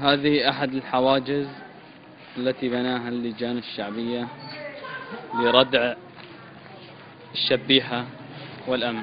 هذه أحد الحواجز التي بناها اللجان الشعبية لردع الشبيحة والأمن.